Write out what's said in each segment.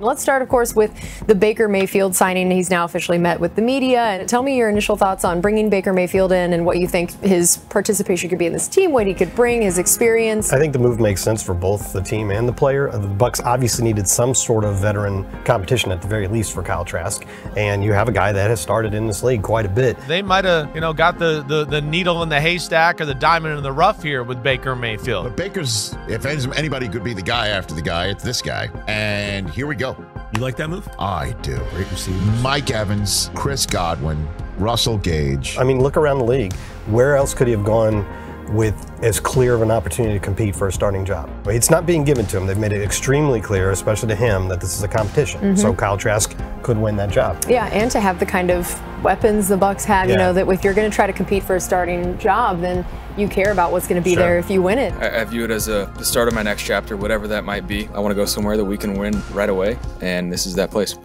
Let's start, of course, with the Baker Mayfield signing. He's now officially met with the media. And tell me your initial thoughts on bringing Baker Mayfield in and what you think his participation could be in this team, what he could bring, his experience. I think the move makes sense for both the team and the player. Uh, the Bucs obviously needed some sort of veteran competition at the very least for Kyle Trask, and you have a guy that has started in this league quite a bit. They might have, you know, got the, the the needle in the haystack or the diamond in the rough here with Baker Mayfield. But Baker's, if anybody could be the guy after the guy, it's this guy. And here we go. You like that move? I do. Great receivers. Mike Evans, Chris Godwin, Russell Gage. I mean, look around the league. Where else could he have gone with as clear of an opportunity to compete for a starting job. It's not being given to him. They've made it extremely clear, especially to him, that this is a competition. Mm-hmm. So Kyle Trask could win that job. Yeah, and to have the kind of weapons the Bucs have, yeah. you know, that if you're going to try to compete for a starting job, then you care about what's going to be sure. there if you win it. I, I, view it as a, the start of my next chapter, whatever that might be. I want to go somewhere that we can win right away, and this is that place.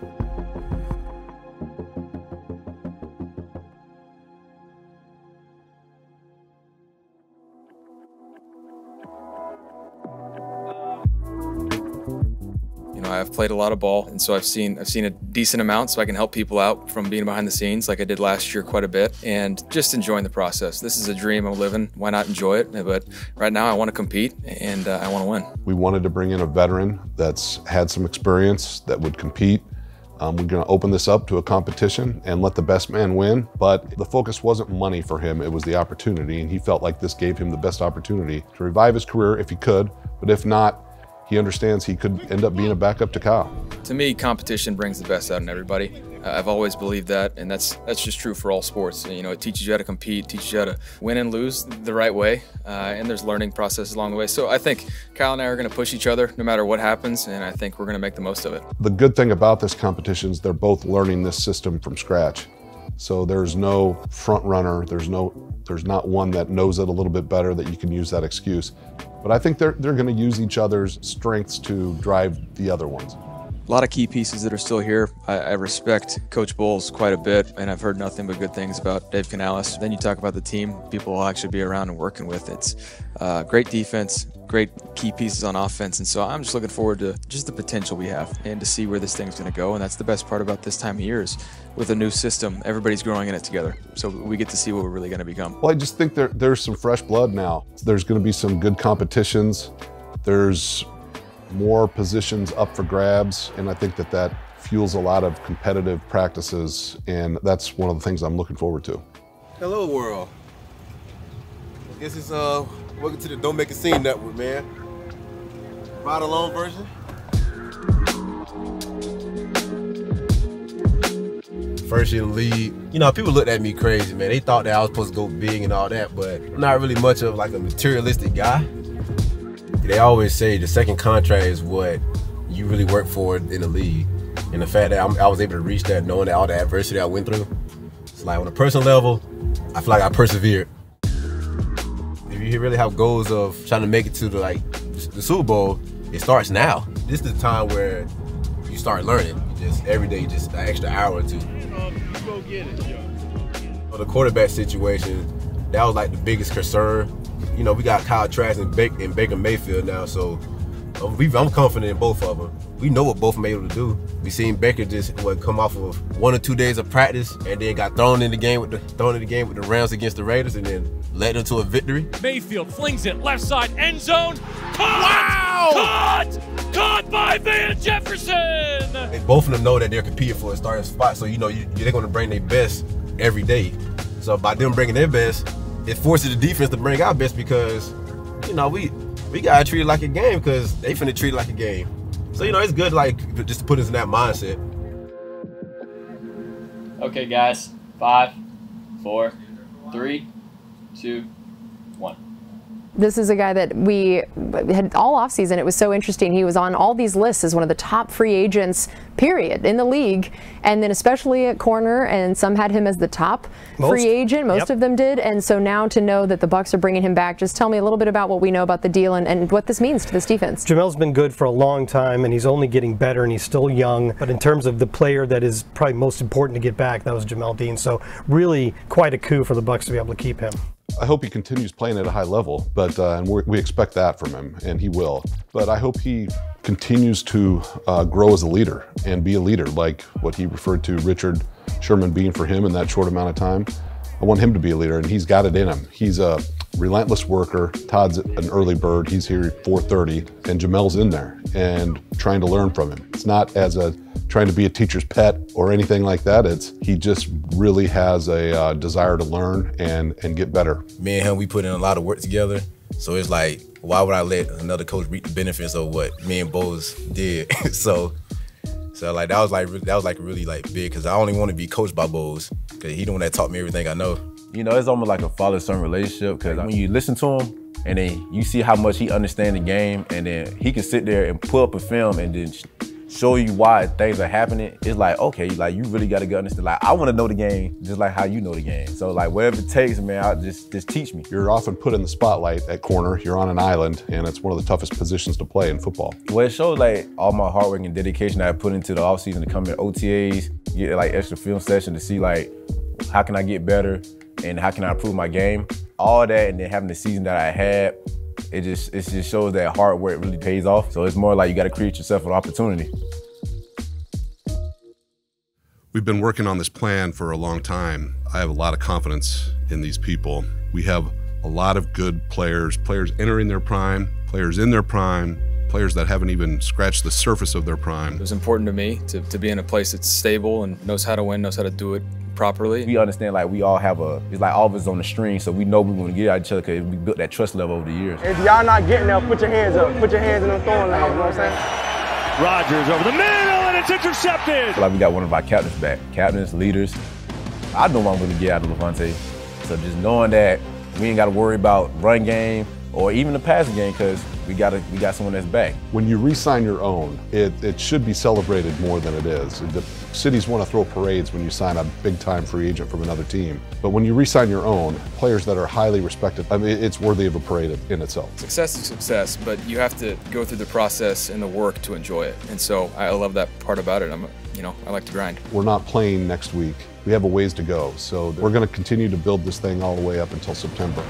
I've played a lot of ball, and so I've seen I've seen a decent amount, so I can help people out from being behind the scenes, like I did last year quite a bit, and just enjoying the process. This is a dream I'm living. Why not enjoy it? But right now, I want to compete and uh, I want to win. We wanted to bring in a veteran that's had some experience that would compete. Um, we're going to open this up to a competition and let the best man win. But the focus wasn't money for him, it was the opportunity. And he felt like this gave him the best opportunity to revive his career if he could. But if not, he understands he could end up being a backup to Kyle. To me, competition brings the best out in everybody. Uh, I've always believed that, and that's that's just true for all sports. You know, it teaches you how to compete, teaches you how to win and lose the right way, uh, and there's learning processes along the way. So I think Kyle and I are going to push each other no matter what happens, and I think we're going to make the most of it. The good thing about this competition is they're both learning this system from scratch. So there's no front runner. There's no there's not one that knows it a little bit better that you can use that excuse. But I think they're, they're going to use each other's strengths to drive the other ones. A lot of key pieces that are still here. I, I, respect Coach Bowles quite a bit, and I've heard nothing but good things about Dave Canales. Then you talk about the team people will actually be around and working with. It's uh, great defense, great key pieces on offense, and so I'm just looking forward to just the potential we have and to see where this thing's going to go. And that's the best part about this time of year is with a new system, everybody's growing in it together. So we get to see what we're really going to become. Well, I just think there, there's some fresh blood now. There's going to be some good competitions. There's more positions up for grabs, and I think that that fuels a lot of competitive practices, and that's one of the things I'm looking forward to. Hello, world. I guess it's uh, welcome to the Don't Make a Scene Network, man. Ride along version. First year league, you know, people looked at me crazy, man. They thought that I was supposed to go big and all that, but I'm not really much of like a materialistic guy they always say the second contract is what you really work for in the league. And the fact that I'm, i was able to reach that, knowing that all the adversity I went through, it's like on a personal level, I feel like I persevered. If you really have goals of trying to make it to the like the Super Bowl, it starts now. This is the time where you start learning. You just every day, just an extra hour or two. For the quarterback situation, that was like the biggest concern you know, we got Kyle Trask and, Baker, and Baker Mayfield now, so um, I'm confident in both of them. We know what both of them able to do. We seen Baker just what come off of one or two days of practice and then got thrown in the game with the thrown in the game with the Rams against the Raiders and then led them to a victory. Mayfield flings it left side end zone. Caught! Wow! Caught! Caught by Van Jefferson. And both of them know that they're competing for a starting spot, so you know you, they're going to bring their best every day. So by them bringing their best, it forces the defense to bring our best because, you know, we we gotta treat it like a game because they finna treat it like a game. So you know, it's good like just to put us in that mindset. Okay, guys, five, four, three, two, this is a guy that we had all offseason. It was so interesting. He was on all these lists as one of the top free agents, period, in the league. And then especially at corner, and some had him as the top most. free agent. Most yep. of them did. And so now to know that the Bucs are bringing him back, just tell me a little bit about what we know about the deal and, and what this means to this defense. Jamel's been good for a long time, and he's only getting better, and he's still young. But in terms of the player that is probably most important to get back, that was Jamel Dean. So really quite a coup for the Bucs to be able to keep him. I hope he continues playing at a high level, but uh, and we expect that from him, and he will. But I hope he continues to uh, grow as a leader and be a leader, like what he referred to Richard Sherman being for him in that short amount of time. I want him to be a leader, and he's got it in him. He's a relentless worker. Todd's an early bird. He's here at 4:30, and Jamel's in there and trying to learn from him. It's not as a trying to be a teacher's pet or anything like that. It's he just really has a uh, desire to learn and and get better. Me and him, we put in a lot of work together. So it's like, why would I let another coach reap the benefits of what me and Bowles did? so, so like that was like that was like really like big because I only want to be coached by Bowles because he the one that taught me everything I know. You know, it's almost like a father-son relationship because when you listen to him and then you see how much he understands the game and then he can sit there and pull up a film and then show you why things are happening, it's like, okay, like you really gotta get understand. Like I wanna know the game just like how you know the game. So like whatever it takes, man, I just just teach me. You're often put in the spotlight at corner. You're on an island and it's one of the toughest positions to play in football. Well, it shows like all my hard work and dedication that I put into the offseason to come in OTAs, get like extra film session to see like how can I get better and how can I improve my game. All that and then having the season that I had, it just it just shows that hard work really pays off. So it's more like you got to create yourself an opportunity. We've been working on this plan for a long time. I have a lot of confidence in these people. We have a lot of good players, players entering their prime, players in their prime, players that haven't even scratched the surface of their prime. It was important to me to, to be in a place that's stable and knows how to win, knows how to do it properly. We understand like we all have a, it's like all of us on the string, so we know we want to get at each other because we built that trust level over the years. If y'all not getting there, put your hands up. Put your hands in the throwing lane, you know what I'm saying? Rodgers over the middle, and it's intercepted. Like we got one of our captains back, captains, leaders. I know what I'm going to get out of Lavonte. So just knowing that we ain't got to worry about run game or even the passing game because we got a, we got someone that's back. When you re-sign your own, it, it should be celebrated more than it is. The cities want to throw parades when you sign a big-time free agent from another team, but when you re-sign your own, players that are highly respected, I mean, it's worthy of a parade in itself. Success is success, but you have to go through the process and the work to enjoy it. And so I love that part about it. I'm, you know, I like to grind. We're not playing next week. We have a ways to go, so we're going to continue to build this thing all the way up until September.